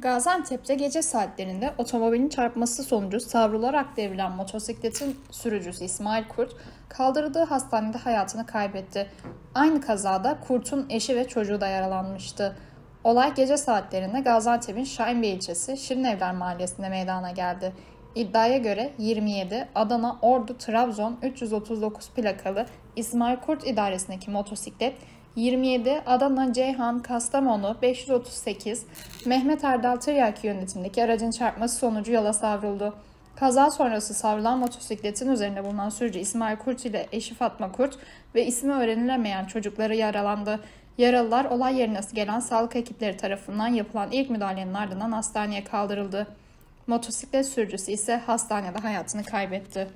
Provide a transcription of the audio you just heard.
Gaziantep'te gece saatlerinde otomobilin çarpması sonucu savrularak devrilen motosikletin sürücüsü İsmail Kurt kaldırıldığı hastanede hayatını kaybetti. Aynı kazada Kurt'un eşi ve çocuğu da yaralanmıştı. Olay gece saatlerinde Gaziantep'in Şahinbey ilçesi Şirinevler mahallesinde meydana geldi. İddiaya göre 27 Adana Ordu Trabzon 339 plakalı İsmail Kurt idaresindeki motosiklet 27 Adana Ceyhan Kastamonu 538 Mehmet Erdal Tiryak yönetimindeki aracın çarpması sonucu yola savruldu. Kaza sonrası savrulan motosikletin üzerinde bulunan sürücü İsmail Kurt ile eşi Fatma Kurt ve ismi öğrenilemeyen çocukları yaralandı. Yaralılar olay yerine gelen sağlık ekipleri tarafından yapılan ilk müdahalenin ardından hastaneye kaldırıldı. Motosiklet sürücüsü ise hastanede hayatını kaybetti.